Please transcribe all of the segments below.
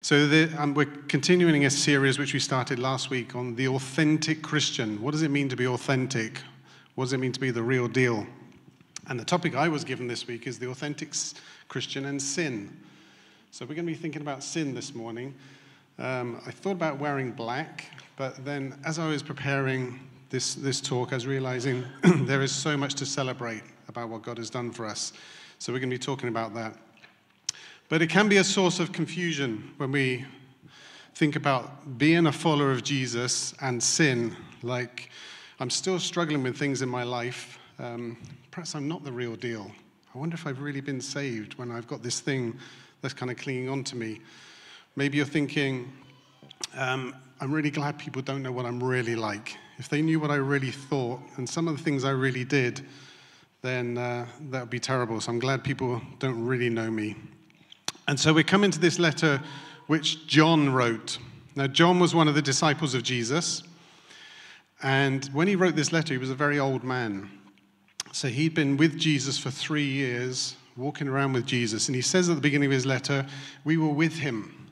So the, um, we're continuing a series which we started last week on the authentic Christian. What does it mean to be authentic? What does it mean to be the real deal? And the topic I was given this week is the authentic Christian and sin. So we're going to be thinking about sin this morning. Um, I thought about wearing black, but then as I was preparing this, this talk, I was realizing there is so much to celebrate about what God has done for us. So we're going to be talking about that. But it can be a source of confusion when we think about being a follower of Jesus and sin. Like, I'm still struggling with things in my life. Um, perhaps I'm not the real deal. I wonder if I've really been saved when I've got this thing that's kind of clinging on to me. Maybe you're thinking, um, I'm really glad people don't know what I'm really like. If they knew what I really thought and some of the things I really did, then uh, that would be terrible. So I'm glad people don't really know me. And so we come into this letter which John wrote. Now, John was one of the disciples of Jesus. And when he wrote this letter, he was a very old man. So he'd been with Jesus for three years, walking around with Jesus. And he says at the beginning of his letter, We were with him.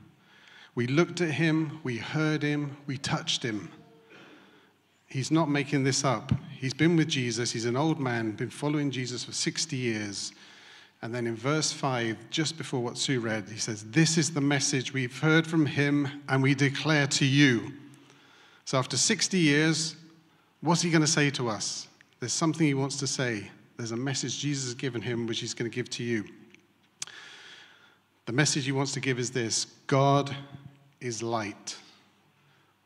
We looked at him, we heard him, we touched him. He's not making this up. He's been with Jesus. He's an old man, been following Jesus for 60 years. And then in verse 5, just before what Sue read, he says, This is the message we've heard from him and we declare to you. So after 60 years, what's he going to say to us? There's something he wants to say. There's a message Jesus has given him, which he's going to give to you. The message he wants to give is this God is light.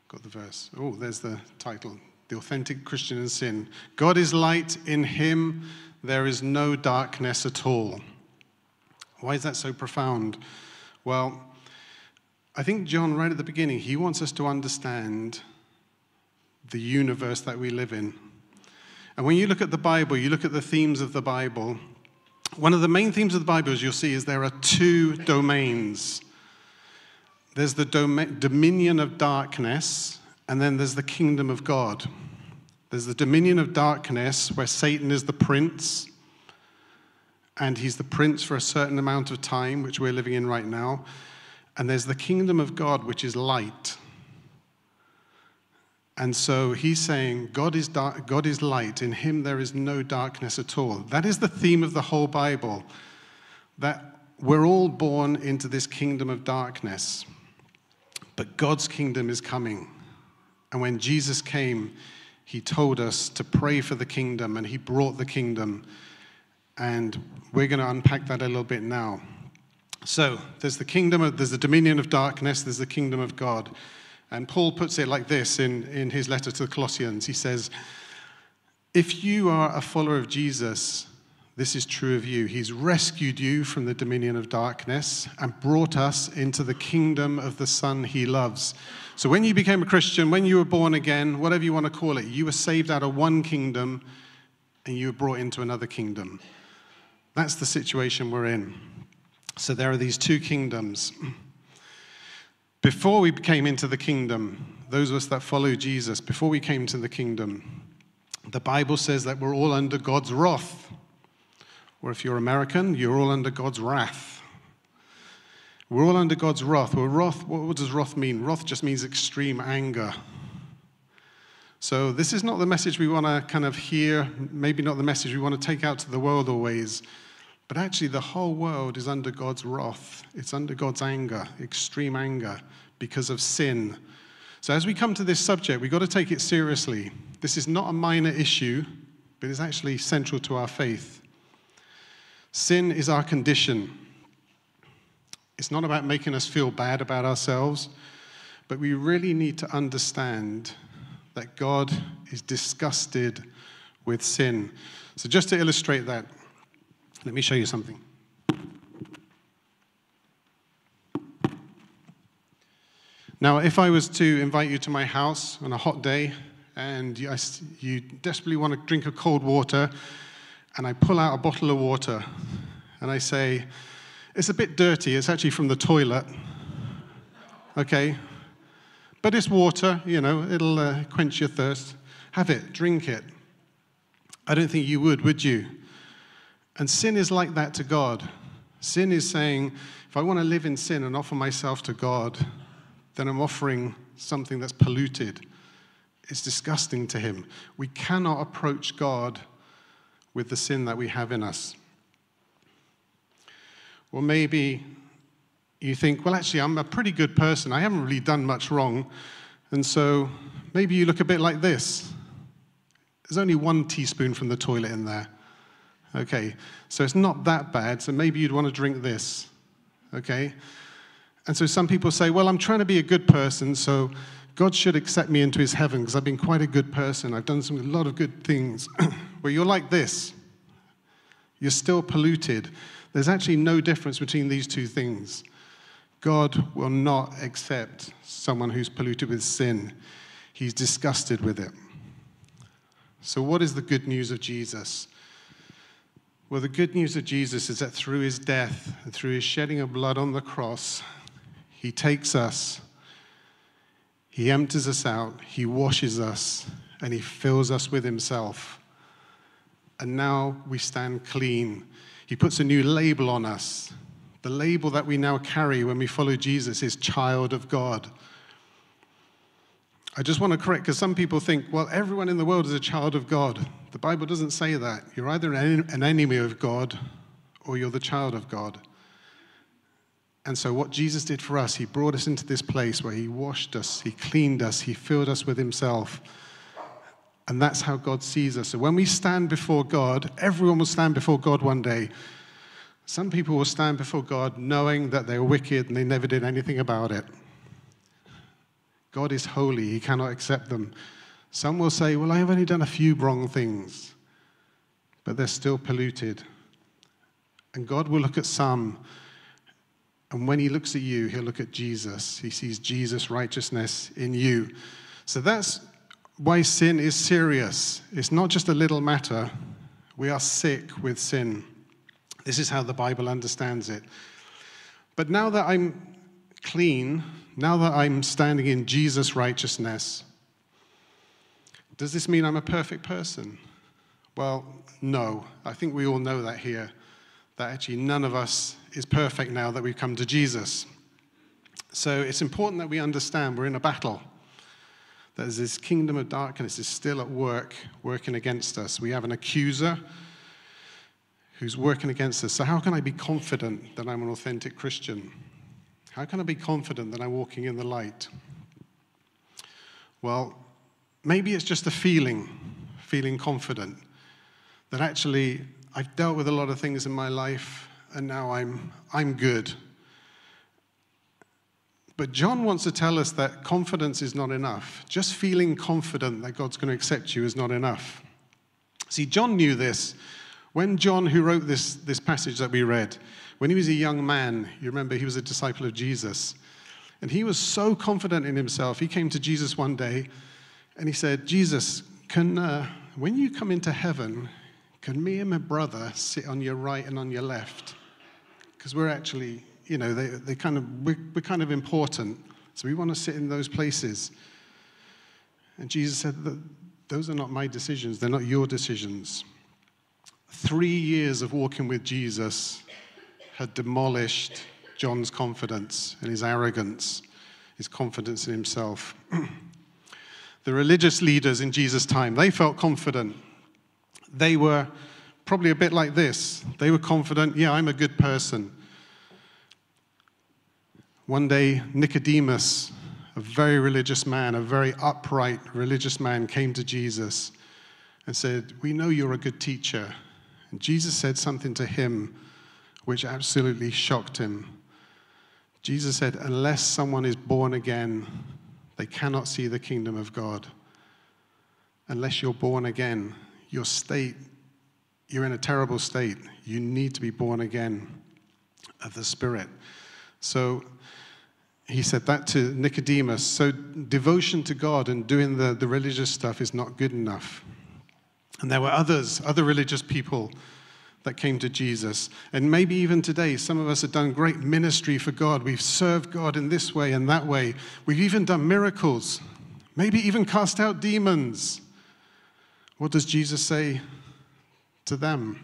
Got the verse. Oh, there's the title The Authentic Christian in Sin. God is light. In him there is no darkness at all. Why is that so profound? Well, I think John, right at the beginning, he wants us to understand the universe that we live in. And when you look at the Bible, you look at the themes of the Bible, one of the main themes of the Bible, as you'll see, is there are two domains there's the dom- dominion of darkness, and then there's the kingdom of God. There's the dominion of darkness, where Satan is the prince, and he's the prince for a certain amount of time, which we're living in right now. And there's the kingdom of God, which is light. And so he's saying, God is, dark, God is light. In him there is no darkness at all. That is the theme of the whole Bible, that we're all born into this kingdom of darkness. But God's kingdom is coming. And when Jesus came, he told us to pray for the kingdom, and he brought the kingdom. And we're going to unpack that a little bit now. So there's the kingdom of, there's the dominion of darkness, there's the kingdom of God. And Paul puts it like this in, in his letter to the Colossians. He says, If you are a follower of Jesus, this is true of you. He's rescued you from the dominion of darkness and brought us into the kingdom of the Son he loves. So, when you became a Christian, when you were born again, whatever you want to call it, you were saved out of one kingdom and you were brought into another kingdom. That's the situation we're in. So, there are these two kingdoms. Before we came into the kingdom, those of us that follow Jesus, before we came to the kingdom, the Bible says that we're all under God's wrath. Or if you're American, you're all under God's wrath. We're all under God's wrath. Well, wrath, what does wrath mean? Wrath just means extreme anger. So, this is not the message we want to kind of hear, maybe not the message we want to take out to the world always. But actually, the whole world is under God's wrath. It's under God's anger, extreme anger, because of sin. So, as we come to this subject, we've got to take it seriously. This is not a minor issue, but it's actually central to our faith. Sin is our condition. It's not about making us feel bad about ourselves, but we really need to understand that God is disgusted with sin. So, just to illustrate that, let me show you something. Now, if I was to invite you to my house on a hot day and you, desperately want to drink a cold water, and I pull out a bottle of water and I say, It's a bit dirty, it's actually from the toilet. Okay? But it's water, you know, it'll uh, quench your thirst. Have it, drink it. I don't think you would, would you? And sin is like that to God. Sin is saying, if I want to live in sin and offer myself to God, then I'm offering something that's polluted. It's disgusting to Him. We cannot approach God with the sin that we have in us. Or maybe you think, well, actually, I'm a pretty good person. I haven't really done much wrong. And so maybe you look a bit like this. There's only one teaspoon from the toilet in there. Okay, so it's not that bad. So maybe you'd want to drink this. Okay? And so some people say, well, I'm trying to be a good person, so God should accept me into his heaven because I've been quite a good person. I've done some, a lot of good things. well, you're like this. You're still polluted. There's actually no difference between these two things. God will not accept someone who's polluted with sin. He's disgusted with it. So, what is the good news of Jesus? Well, the good news of Jesus is that through his death and through his shedding of blood on the cross, he takes us, he empties us out, he washes us, and he fills us with himself. And now we stand clean. He puts a new label on us the label that we now carry when we follow Jesus is child of God. I just want to correct because some people think, well, everyone in the world is a child of God. The Bible doesn't say that. You're either an enemy of God or you're the child of God. And so, what Jesus did for us, He brought us into this place where He washed us, He cleaned us, He filled us with Himself. And that's how God sees us. So, when we stand before God, everyone will stand before God one day. Some people will stand before God knowing that they're wicked and they never did anything about it. God is holy, He cannot accept them. Some will say, Well, I have only done a few wrong things, but they're still polluted. And God will look at some, and when He looks at you, He'll look at Jesus. He sees Jesus' righteousness in you. So that's why sin is serious. It's not just a little matter. We are sick with sin. This is how the Bible understands it. But now that I'm clean, now that I'm standing in Jesus' righteousness, does this mean I'm a perfect person? Well, no. I think we all know that here, that actually none of us is perfect now that we've come to Jesus. So it's important that we understand we're in a battle. That this kingdom of darkness is still at work, working against us. We have an accuser who's working against us. So, how can I be confident that I'm an authentic Christian? How can I be confident that I'm walking in the light? Well, maybe it's just a feeling, feeling confident that actually I've dealt with a lot of things in my life and now I'm, I'm good. But John wants to tell us that confidence is not enough. Just feeling confident that God's going to accept you is not enough. See, John knew this when John, who wrote this, this passage that we read, when he was a young man, you remember he was a disciple of Jesus, and he was so confident in himself, he came to Jesus one day and he said, Jesus, can, uh, when you come into heaven, can me and my brother sit on your right and on your left? Because we're actually, you know, they, they kind of, we're, we're kind of important. So we want to sit in those places. And Jesus said, Those are not my decisions, they're not your decisions. Three years of walking with Jesus had demolished John's confidence and his arrogance, his confidence in himself. the religious leaders in Jesus' time, they felt confident. They were probably a bit like this. They were confident, yeah, I'm a good person. One day, Nicodemus, a very religious man, a very upright religious man, came to Jesus and said, We know you're a good teacher and Jesus said something to him which absolutely shocked him. Jesus said, Unless someone is born again, they cannot see the kingdom of God. Unless you're born again, your state, you're in a terrible state. You need to be born again of the Spirit. So he said that to Nicodemus. So devotion to God and doing the, the religious stuff is not good enough. And there were others, other religious people that came to Jesus. And maybe even today, some of us have done great ministry for God. We've served God in this way and that way. We've even done miracles, maybe even cast out demons. What does Jesus say to them?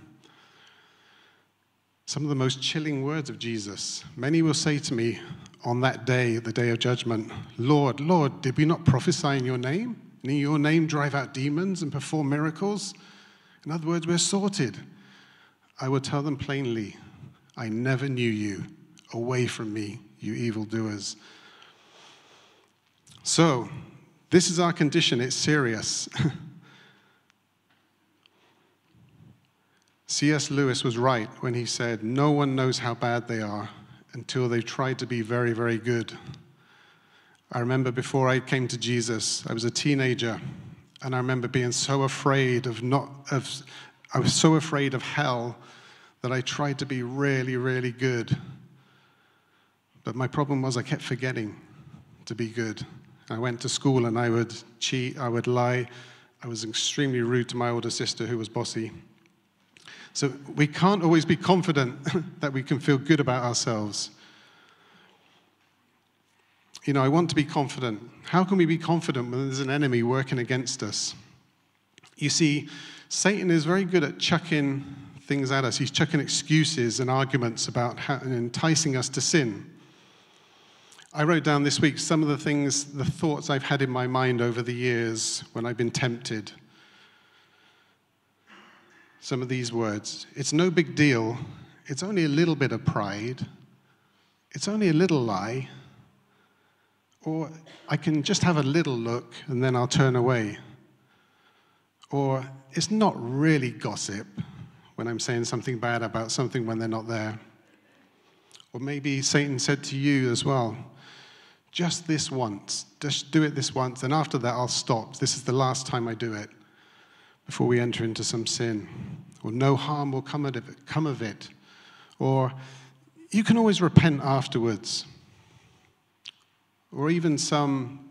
Some of the most chilling words of Jesus. Many will say to me on that day, the day of judgment, Lord, Lord, did we not prophesy in your name? And in your name drive out demons and perform miracles? In other words, we're sorted. I will tell them plainly, I never knew you. Away from me, you evildoers. So, this is our condition. It's serious. C.S. Lewis was right when he said, No one knows how bad they are until they've tried to be very, very good. I remember before I came to Jesus, I was a teenager, and I remember being so afraid of not, of, I was so afraid of hell that I tried to be really, really good. But my problem was I kept forgetting to be good. I went to school and I would cheat, I would lie. I was extremely rude to my older sister who was bossy. So we can't always be confident that we can feel good about ourselves. You know, I want to be confident. How can we be confident when there's an enemy working against us? You see, Satan is very good at chucking things at us. He's chucking excuses and arguments about how, and enticing us to sin. I wrote down this week some of the things, the thoughts I've had in my mind over the years when I've been tempted some of these words. It's no big deal. It's only a little bit of pride. It's only a little lie. Or I can just have a little look and then I'll turn away. Or it's not really gossip when I'm saying something bad about something when they're not there. Or maybe Satan said to you as well, just this once, just do it this once, and after that I'll stop. This is the last time I do it before we enter into some sin, or no harm will come of it. Come of it. Or you can always repent afterwards. Or even some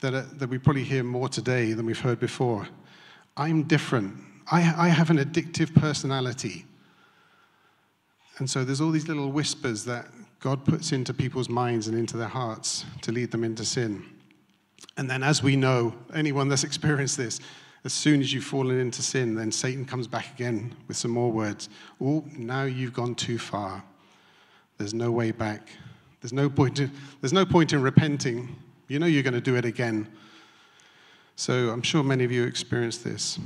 that, are, that we probably hear more today than we've heard before. I'm different. I, I have an addictive personality. And so there's all these little whispers that God puts into people's minds and into their hearts to lead them into sin. And then, as we know, anyone that's experienced this, as soon as you've fallen into sin, then Satan comes back again with some more words. Oh, now you've gone too far. There's no way back. There's no point in, there's no point in repenting. You know you're going to do it again. So I'm sure many of you experienced this.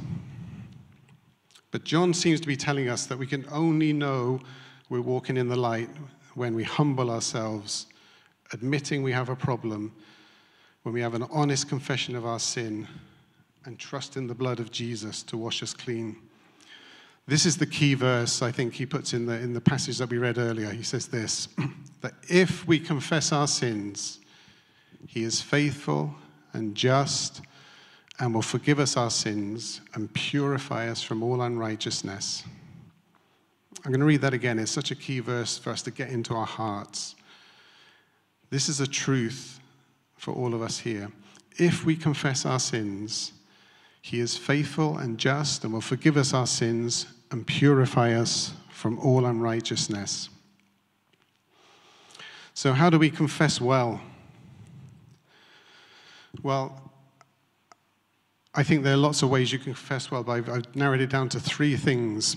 But John seems to be telling us that we can only know we're walking in the light when we humble ourselves, admitting we have a problem, when we have an honest confession of our sin, and trust in the blood of Jesus to wash us clean. This is the key verse I think he puts in the, in the passage that we read earlier. He says this that if we confess our sins, he is faithful and just and will forgive us our sins and purify us from all unrighteousness. I'm going to read that again. It's such a key verse for us to get into our hearts. This is a truth for all of us here. If we confess our sins, he is faithful and just and will forgive us our sins and purify us from all unrighteousness. So, how do we confess well? Well, I think there are lots of ways you can confess well, but I've, I've narrowed it down to three things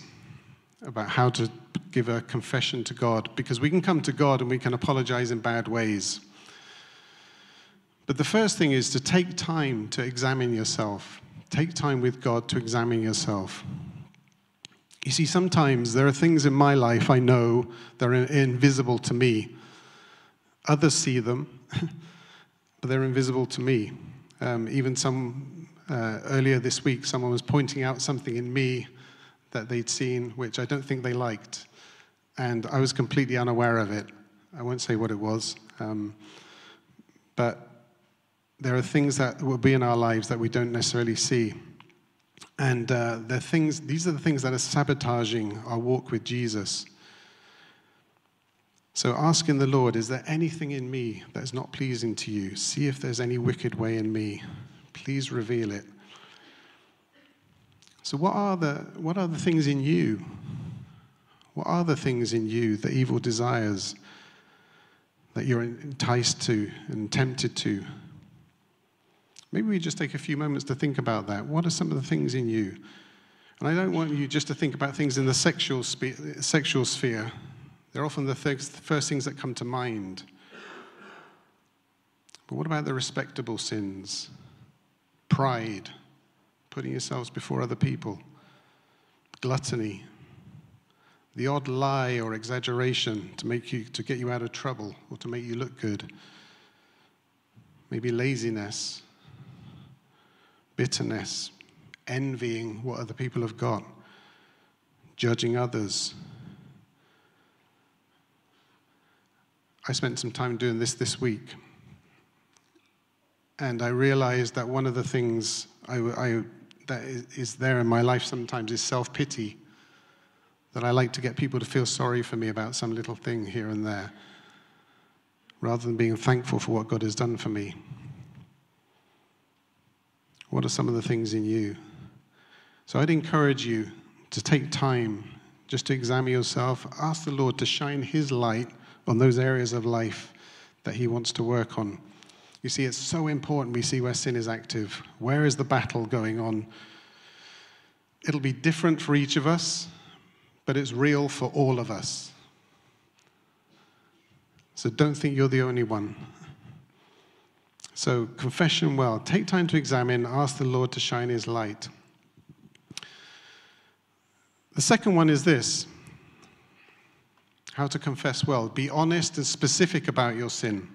about how to give a confession to God, because we can come to God and we can apologize in bad ways. But the first thing is to take time to examine yourself. Take time with God to examine yourself. You see, sometimes there are things in my life I know that are invisible to me. Others see them, but they're invisible to me. Um, even some uh, earlier this week, someone was pointing out something in me that they'd seen, which I don't think they liked, and I was completely unaware of it. I won't say what it was, um, but there are things that will be in our lives that we don't necessarily see. And uh, things, these are the things that are sabotaging our walk with Jesus. So asking the Lord, is there anything in me that is not pleasing to you? See if there's any wicked way in me. Please reveal it. So what are the what are the things in you? What are the things in you, the evil desires that you're enticed to and tempted to? Maybe we just take a few moments to think about that. What are some of the things in you? And I don't want you just to think about things in the sexual, spe- sexual sphere. They're often the, th- the first things that come to mind. But what about the respectable sins? Pride, putting yourselves before other people, gluttony, the odd lie or exaggeration to make you to get you out of trouble or to make you look good. Maybe laziness, bitterness, envying what other people have got, judging others. I spent some time doing this this week. And I realized that one of the things I, I, that is there in my life sometimes is self pity. That I like to get people to feel sorry for me about some little thing here and there, rather than being thankful for what God has done for me. What are some of the things in you? So I'd encourage you to take time just to examine yourself, ask the Lord to shine His light on those areas of life that He wants to work on. You see, it's so important we see where sin is active. Where is the battle going on? It'll be different for each of us, but it's real for all of us. So don't think you're the only one. So, confession well. Take time to examine, ask the Lord to shine his light. The second one is this how to confess well. Be honest and specific about your sin.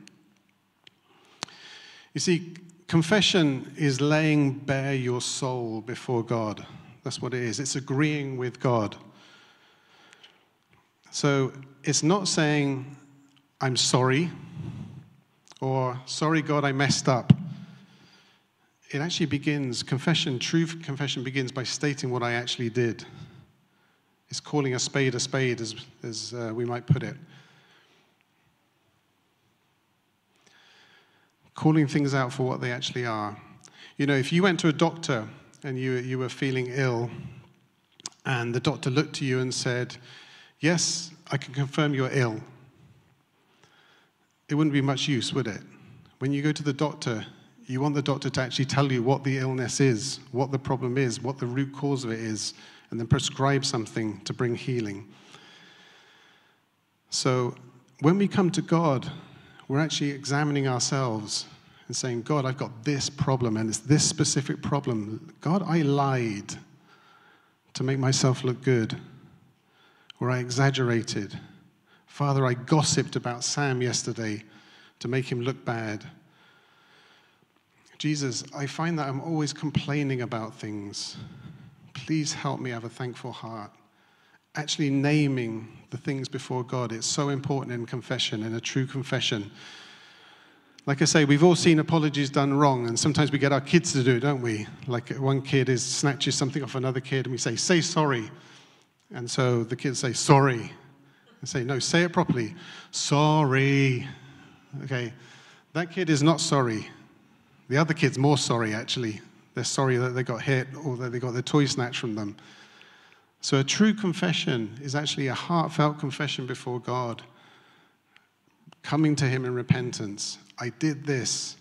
You see, confession is laying bare your soul before God. That's what it is. It's agreeing with God. So it's not saying, I'm sorry, or sorry, God, I messed up. It actually begins, confession, true confession begins by stating what I actually did. It's calling a spade a spade, as, as uh, we might put it. calling things out for what they actually are. You know, if you went to a doctor and you, you were feeling ill, and the doctor looked to you and said, Yes, I can confirm you're ill, it wouldn't be much use, would it? When you go to the doctor, you want the doctor to actually tell you what the illness is, what the problem is, what the root cause of it is, and then prescribe something to bring healing. So when we come to God, we're actually examining ourselves and saying, God, I've got this problem, and it's this specific problem. God, I lied to make myself look good, or I exaggerated. Father, I gossiped about Sam yesterday to make him look bad. Jesus, I find that I'm always complaining about things. Please help me have a thankful heart. Actually, naming the things before God. It's so important in confession, in a true confession. Like I say, we've all seen apologies done wrong, and sometimes we get our kids to do it, don't we? Like one kid is snatches something off another kid, and we say, "Say sorry," and so the kids say, "Sorry," and say, "No, say it properly, sorry." Okay, that kid is not sorry. The other kid's more sorry, actually. They're sorry that they got hit or that they got their toy snatched from them. So, a true confession is actually a heartfelt confession before God, coming to Him in repentance. I did this.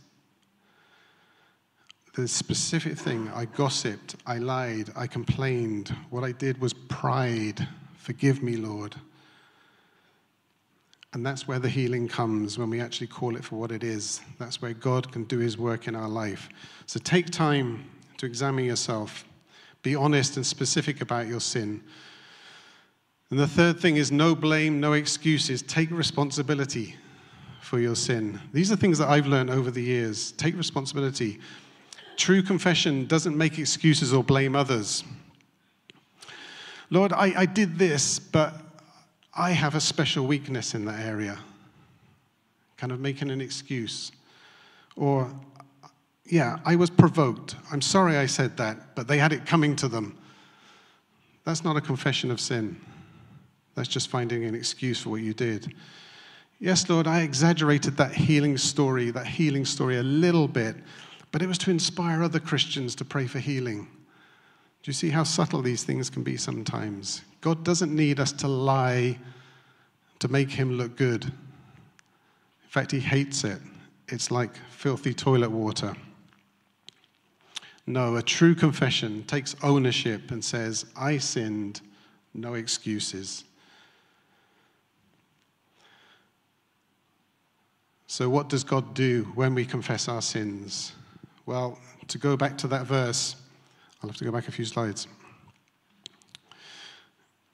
The specific thing I gossiped, I lied, I complained. What I did was pride. Forgive me, Lord. And that's where the healing comes when we actually call it for what it is. That's where God can do His work in our life. So take time to examine yourself be honest and specific about your sin. And the third thing is no blame, no excuses. Take responsibility for your sin. These are things that I've learned over the years. Take responsibility. True confession doesn't make excuses or blame others. Lord, I, I did this, but I have a special weakness in that area. Kind of making an excuse. Or yeah, I was provoked. I'm sorry I said that, but they had it coming to them. That's not a confession of sin. That's just finding an excuse for what you did. Yes, Lord, I exaggerated that healing story, that healing story a little bit, but it was to inspire other Christians to pray for healing. Do you see how subtle these things can be sometimes? God doesn't need us to lie to make him look good. In fact, he hates it. It's like filthy toilet water. No, a true confession takes ownership and says, I sinned, no excuses. So, what does God do when we confess our sins? Well, to go back to that verse, I'll have to go back a few slides.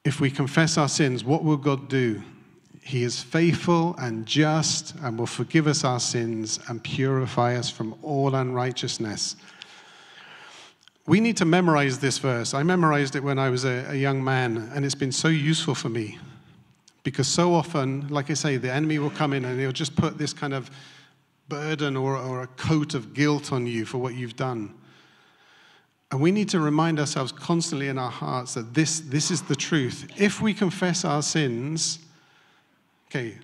If we confess our sins, what will God do? He is faithful and just and will forgive us our sins and purify us from all unrighteousness. We need to memorize this verse. I memorized it when I was a, a, young man, and it's been so useful for me because so often, like I say, the enemy will come in and he'll just put this kind of burden or, or a coat of guilt on you for what you've done. And we need to remind ourselves constantly in our hearts that this, this is the truth. If we confess our sins, okay,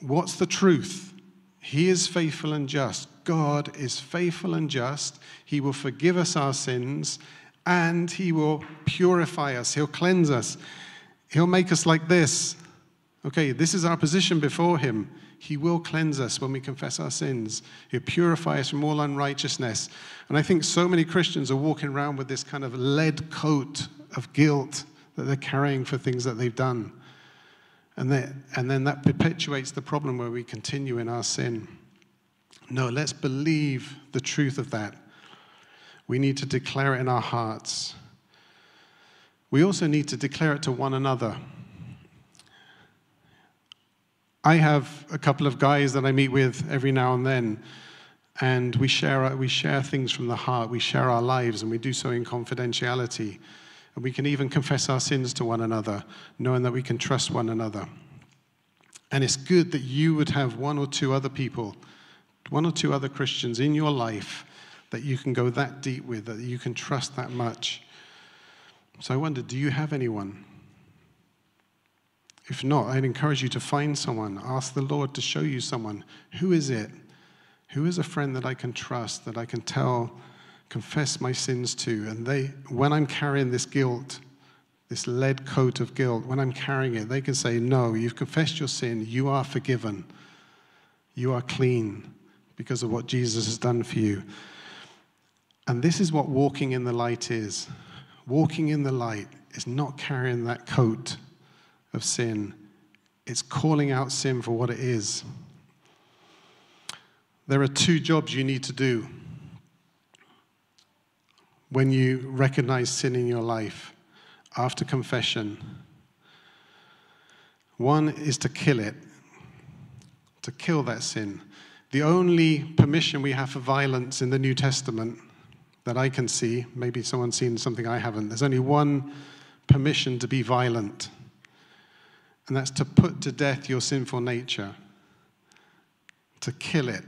what's the truth? He is faithful and just. God is faithful and just. He will forgive us our sins and He will purify us. He'll cleanse us. He'll make us like this. Okay, this is our position before Him. He will cleanse us when we confess our sins. He'll purify us from all unrighteousness. And I think so many Christians are walking around with this kind of lead coat of guilt that they're carrying for things that they've done. And, they, and then that perpetuates the problem where we continue in our sin. No, let's believe the truth of that. We need to declare it in our hearts. We also need to declare it to one another. I have a couple of guys that I meet with every now and then, and we share, we share things from the heart. We share our lives, and we do so in confidentiality. And we can even confess our sins to one another, knowing that we can trust one another. And it's good that you would have one or two other people, one or two other Christians in your life that you can go that deep with, that you can trust that much. So I wonder do you have anyone? If not, I'd encourage you to find someone. Ask the Lord to show you someone. Who is it? Who is a friend that I can trust, that I can tell, confess my sins to? And they, when I'm carrying this guilt, this lead coat of guilt, when I'm carrying it, they can say, No, you've confessed your sin. You are forgiven. You are clean because of what Jesus has done for you. And this is what walking in the light is. Walking in the light is not carrying that coat of sin, it's calling out sin for what it is. There are two jobs you need to do when you recognize sin in your life after confession. One is to kill it, to kill that sin. The only permission we have for violence in the New Testament that I can see, maybe someone's seen something I haven't, there's only one permission to be violent and that's to put to death your sinful nature, to kill it.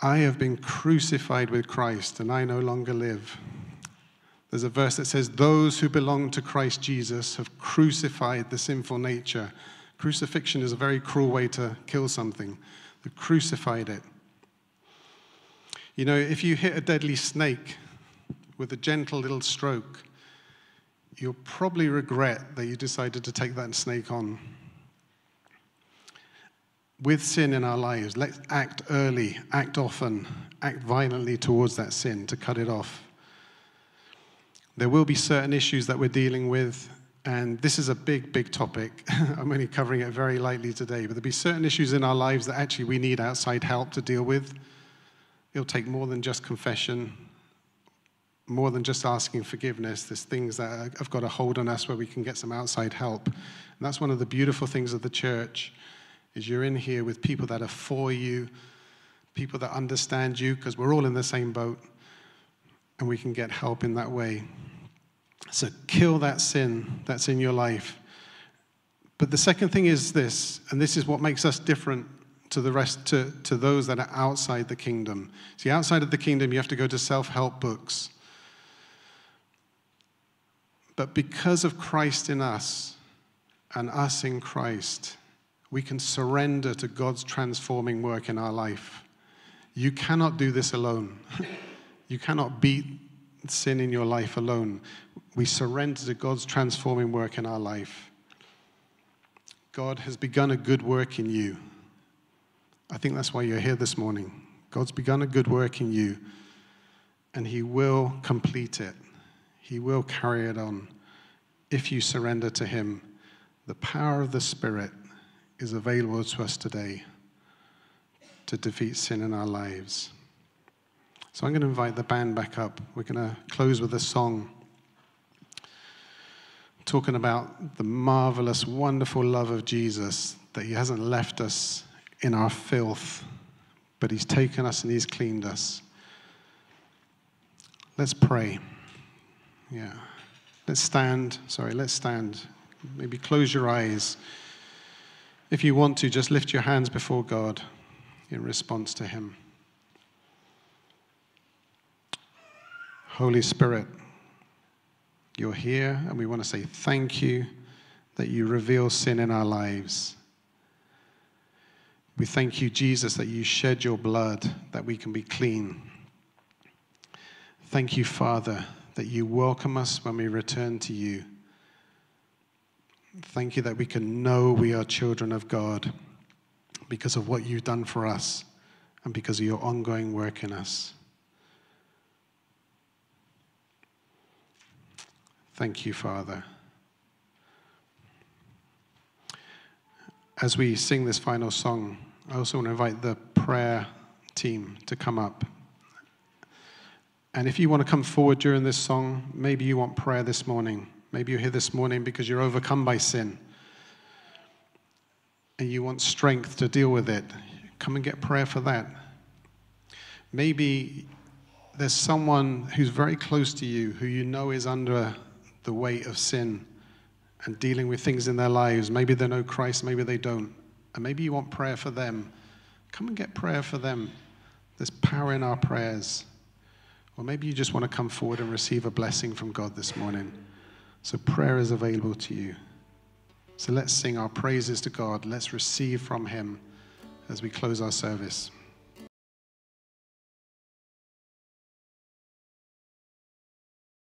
I have been crucified with Christ, and I no longer live. There's a verse that says, Those who belong to Christ Jesus have crucified the sinful nature. Crucifixion is a very cruel way to kill something. They've crucified it. You know, if you hit a deadly snake with a gentle little stroke, you'll probably regret that you decided to take that snake on. With sin in our lives, let's act early, act often, act violently towards that sin to cut it off. There will be certain issues that we're dealing with, and this is a big, big topic. I'm only covering it very lightly today, but there'll be certain issues in our lives that actually we need outside help to deal with. It'll take more than just confession, more than just asking forgiveness. There's things that have got a hold on us where we can get some outside help. And that's one of the beautiful things of the church is you're in here with people that are for you, people that understand you, because we're all in the same boat, and we can get help in that way. So kill that sin that's in your life. But the second thing is this, and this is what makes us different to the rest to, to those that are outside the kingdom. See, outside of the kingdom, you have to go to self-help books. But because of Christ in us and us in Christ, we can surrender to God's transforming work in our life. You cannot do this alone. you cannot beat sin in your life alone. We surrender to God's transforming work in our life. God has begun a good work in you. I think that's why you're here this morning. God's begun a good work in you and He will complete it. He will carry it on. If you surrender to Him, the power of the Spirit is available to us today to defeat sin in our lives. So I'm going to invite the band back up. We're going to close with a song talking about the marvelous, wonderful love of Jesus, that He hasn't left us in our filth, but He's taken us and He's cleaned us. Let's pray. Yeah. Let's stand. Sorry, let's stand. Maybe close your eyes. If you want to, just lift your hands before God in response to Him. Holy Spirit, you're here, and we want to say thank you that you reveal sin in our lives. We thank you, Jesus, that you shed your blood that we can be clean. Thank you, Father, that you welcome us when we return to you. Thank you that we can know we are children of God because of what you've done for us and because of your ongoing work in us. Thank you, Father. As we sing this final song, I also want to invite the prayer team to come up. And if you want to come forward during this song, maybe you want prayer this morning. Maybe you're here this morning because you're overcome by sin and you want strength to deal with it. Come and get prayer for that. Maybe there's someone who's very close to you who you know is under the weight of sin and dealing with things in their lives. Maybe they know Christ, maybe they don't. And maybe you want prayer for them. Come and get prayer for them. There's power in our prayers. Or maybe you just want to come forward and receive a blessing from God this morning. So prayer is available to you. So let's sing our praises to God. Let's receive from Him as we close our service.